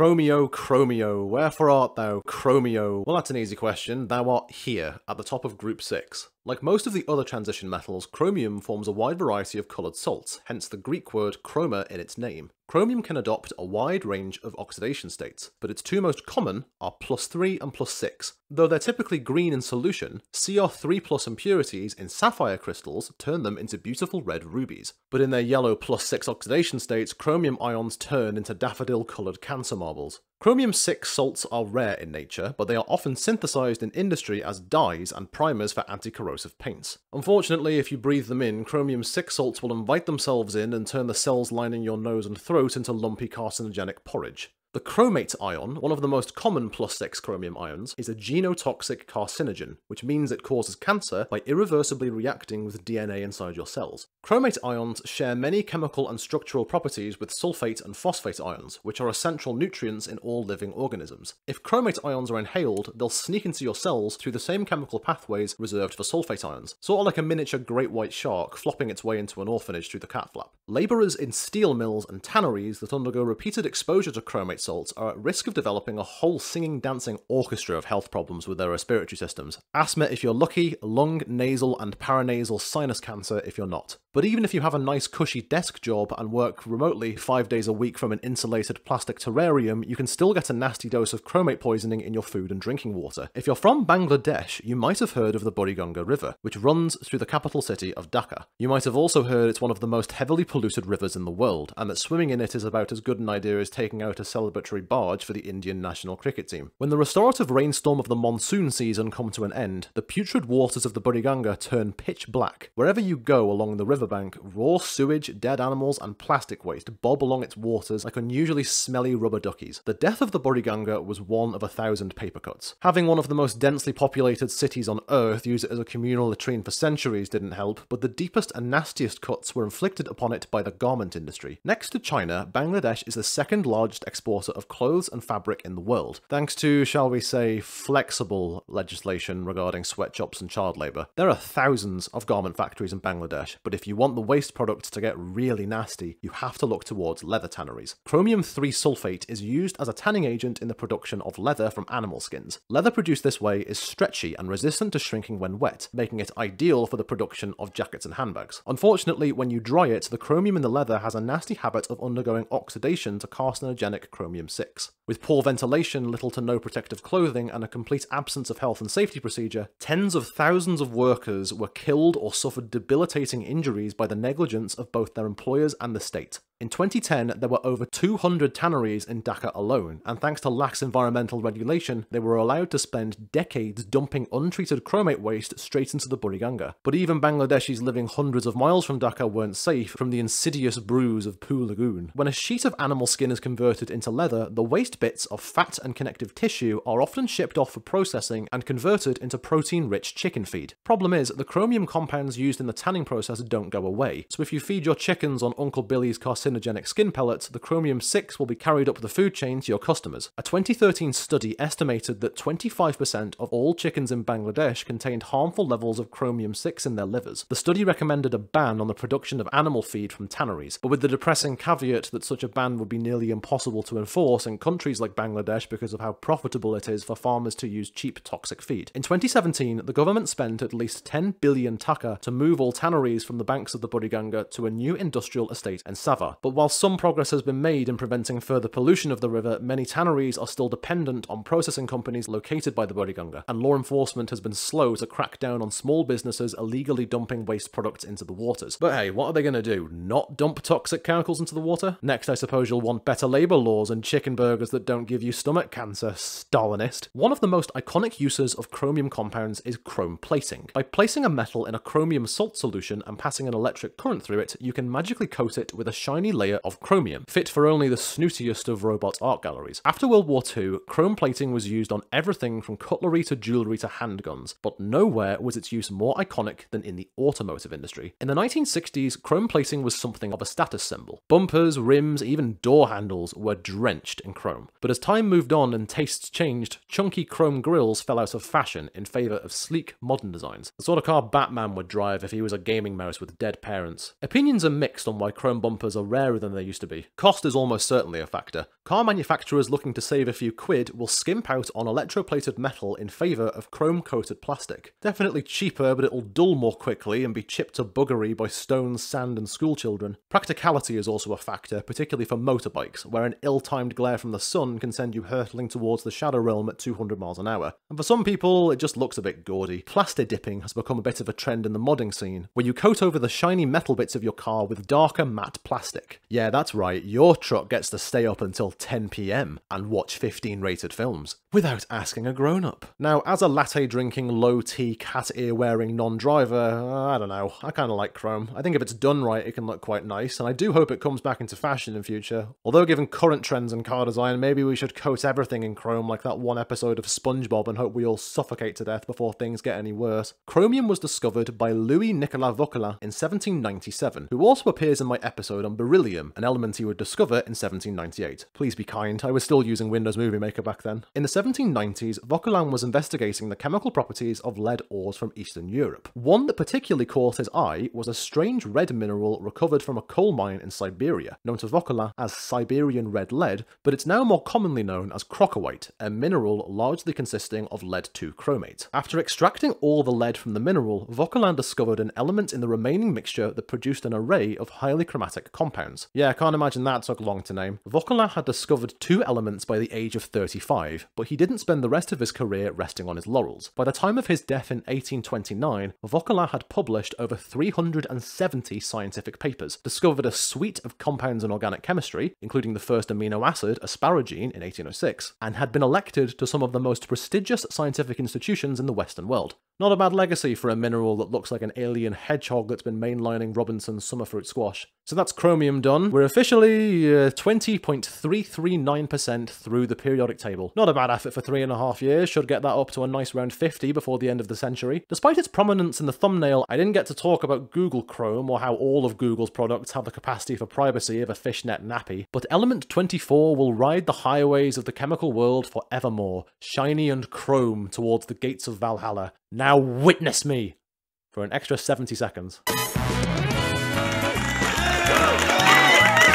Chromio, Chromio, wherefore art thou, Chromio? Well, that's an easy question. Thou art here, at the top of group 6. Like most of the other transition metals, chromium forms a wide variety of coloured salts, hence the Greek word chroma in its name. Chromium can adopt a wide range of oxidation states, but its two most common are plus 3 and plus 6. Though they're typically green in solution, Cr3 plus impurities in sapphire crystals turn them into beautiful red rubies. But in their yellow plus 6 oxidation states, chromium ions turn into daffodil coloured cancer marbles. Chromium 6 salts are rare in nature, but they are often synthesized in industry as dyes and primers for anti-corrosive paints. Unfortunately, if you breathe them in, chromium 6 salts will invite themselves in and turn the cells lining your nose and throat into lumpy carcinogenic porridge. The chromate ion, one of the most common plus 6 chromium ions, is a genotoxic carcinogen, which means it causes cancer by irreversibly reacting with DNA inside your cells. Chromate ions share many chemical and structural properties with sulfate and phosphate ions, which are essential nutrients in all living organisms. If chromate ions are inhaled, they'll sneak into your cells through the same chemical pathways reserved for sulfate ions, sort of like a miniature great white shark flopping its way into an orphanage through the cat flap. Labourers in steel mills and tanneries that undergo repeated exposure to chromate salts are at risk of developing a whole singing dancing orchestra of health problems with their respiratory systems. Asthma if you're lucky, lung, nasal, and paranasal sinus cancer if you're not. But even if you have a nice cushy desk job and work remotely five days a week from an insulated plastic terrarium, you can still get a nasty dose of chromate poisoning in your food and drinking water. If you're from Bangladesh, you might have heard of the Buriganga River, which runs through the capital city of Dhaka. You might have also heard it's one of the most heavily polluted rivers in the world, and that swimming in it is about as good an idea as taking out a celebratory barge for the Indian national cricket team. When the restorative rainstorm of the monsoon season come to an end, the putrid waters of the Buriganga turn pitch black. Wherever you go along the river riverbank, raw sewage, dead animals, and plastic waste bob along its waters like unusually smelly rubber duckies. The death of the Buriganga was one of a thousand paper cuts. Having one of the most densely populated cities on Earth use it as a communal latrine for centuries didn't help, but the deepest and nastiest cuts were inflicted upon it by the garment industry. Next to China, Bangladesh is the second largest exporter of clothes and fabric in the world, thanks to, shall we say, flexible legislation regarding sweatshops and child labour. There are thousands of garment factories in Bangladesh, but if you want the waste products to get really nasty, you have to look towards leather tanneries. Chromium 3 sulfate is used as a tanning agent in the production of leather from animal skins. Leather produced this way is stretchy and resistant to shrinking when wet, making it ideal for the production of jackets and handbags. Unfortunately, when you dry it, the chromium in the leather has a nasty habit of undergoing oxidation to carcinogenic chromium 6. With poor ventilation, little to no protective clothing, and a complete absence of health and safety procedure, tens of thousands of workers were killed or suffered debilitating injuries tanneries by the negligence of both their employers and the state. In 2010, there were over 200 tanneries in Dhaka alone, and thanks to lax environmental regulation, they were allowed to spend decades dumping untreated chromate waste straight into the Buriganga. But even Bangladeshis living hundreds of miles from Dhaka weren't safe from the insidious brews of Poo Lagoon. When a sheet of animal skin is converted into leather, the waste bits of fat and connective tissue are often shipped off for processing and converted into protein-rich chicken feed. Problem is, the chromium compounds used in the tanning process don't go away, so if you feed your chickens on Uncle Billy's carcinogen carcinogenic skin pellets, the chromium-6 will be carried up the food chain to your customers. A 2013 study estimated that 25% of all chickens in Bangladesh contained harmful levels of chromium-6 in their livers. The study recommended a ban on the production of animal feed from tanneries, but with the depressing caveat that such a ban would be nearly impossible to enforce in countries like Bangladesh because of how profitable it is for farmers to use cheap toxic feed. In 2017, the government spent at least 10 billion taka to move all tanneries from the banks of the Buriganga to a new industrial estate in Savar, but while some progress has been made in preventing further pollution of the river, many tanneries are still dependent on processing companies located by the Buriganga, and law enforcement has been slow to crack down on small businesses illegally dumping waste products into the waters. But hey, what are they going to do? Not dump toxic chemicals into the water? Next, I suppose you'll want better labour laws and chicken burgers that don't give you stomach cancer, Stalinist. One of the most iconic uses of chromium compounds is chrome plating. By placing a metal in a chromium salt solution and passing an electric current through it, you can magically coat it with a shiny layer of chromium, fit for only the snootiest of robot art galleries. After World War II, chrome plating was used on everything from cutlery to jewellery to handguns, but nowhere was its use more iconic than in the automotive industry. In the 1960s, chrome plating was something of a status symbol. Bumpers, rims, even door handles were drenched in chrome. But as time moved on and tastes changed, chunky chrome grills fell out of fashion in favour of sleek, modern designs. The sort of car Batman would drive if he was a gaming mouse with dead parents. Opinions are mixed on why chrome bumpers are rare rarer than they used to be. Cost is almost certainly a factor. Car manufacturers looking to save a few quid will skimp out on electroplated metal in favour of chrome-coated plastic. Definitely cheaper, but it'll dull more quickly and be chipped to buggery by stones, sand and schoolchildren. Practicality is also a factor, particularly for motorbikes, where an ill-timed glare from the sun can send you hurtling towards the shadow realm at 200 miles an hour. And for some people, it just looks a bit gaudy. Plasti dipping has become a bit of a trend in the modding scene, where you coat over the shiny metal bits of your car with darker matte plastic. Yeah, that's right, your truck gets to stay up until 10pm and watch 15 rated films, without asking a grown-up. Now, as a latte-drinking, low-tea, cat-ear-wearing non-driver, uh, I don't know, I kinda like Chrome. I think if it's done right, it can look quite nice, and I do hope it comes back into fashion in future. Although given current trends in car design, maybe we should coat everything in Chrome like that one episode of SpongeBob and hope we all suffocate to death before things get any worse. Chromium was discovered by Louis Nicolas Vauquelin in 1797, who also appears in my episode on beryllium, an element he would discover in 1798. Please be kind, I was still using Windows Movie Maker back then. In the 1790s, Vauquelin was investigating the chemical properties of lead ores from Eastern Europe. One that particularly caught his eye was a strange red mineral recovered from a coal mine in Siberia, known to Vauquelin as Siberian red lead, but it's now more commonly known as crocoite, a mineral largely consisting of lead-2 chromate. After extracting all the lead from the mineral, Vauquelin discovered an element in the remaining mixture that produced an array of highly chromatic compounds. Yeah, I can't imagine that took long to name. Vauquelin had discovered two elements by the age of 35, but he didn't spend the rest of his career resting on his laurels. By the time of his death in 1829, Vauquelin had published over 370 scientific papers, discovered a suite of compounds in organic chemistry, including the first amino acid, asparagine, in 1806, and had been elected to some of the most prestigious scientific institutions in the Western world. Not a bad legacy for a mineral that looks like an alien hedgehog that's been mainlining Robinson's summerfruit squash. So that's chromium done. We're officially 20.339% uh, through the periodic table. Not a bad effort for three and a half years, should get that up to a nice round 50 before the end of the century. Despite its prominence in the thumbnail, I didn't get to talk about Google Chrome or how all of Google's products have the capacity for privacy of a fishnet nappy, but Element 24 will ride the highways of the chemical world forevermore, shiny and chrome towards the gates of Valhalla. Now witness me! For an extra 70 seconds.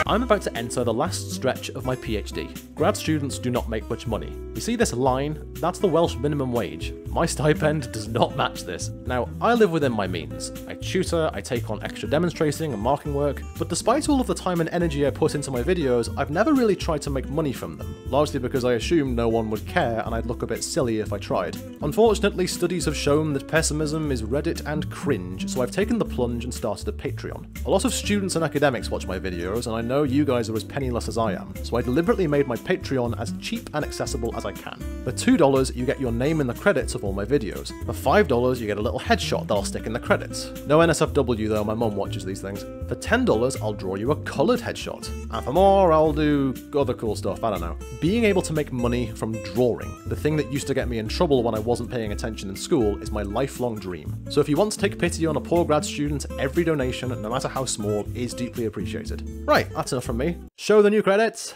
I'm about to enter the last stretch of my PhD. Grad students do not make much money. You see this line? That's the Welsh minimum wage. My stipend does not match this. Now, I live within my means. I tutor, I take on extra demonstrating and marking work, but despite all of the time and energy I put into my videos, I've never really tried to make money from them, largely because I assumed no one would care and I'd look a bit silly if I tried. Unfortunately, studies have shown that pessimism is Reddit and cringe, so I've taken the plunge and started a Patreon. A lot of students and academics watch my videos, and I know you guys are as penniless as I am, so I deliberately made my Patreon as cheap and accessible I can. For $2, you get your name in the credits of all my videos. For $5, you get a little headshot that I'll stick in the credits. No NSFW though, my mum watches these things. For $10, I'll draw you a coloured headshot. And for more, I'll do other cool stuff, I don't know. Being able to make money from drawing, the thing that used to get me in trouble when I wasn't paying attention in school, is my lifelong dream. So if you want to take pity on a poor grad student, every donation, no matter how small, is deeply appreciated. Right, that's enough from me. Show the new credits.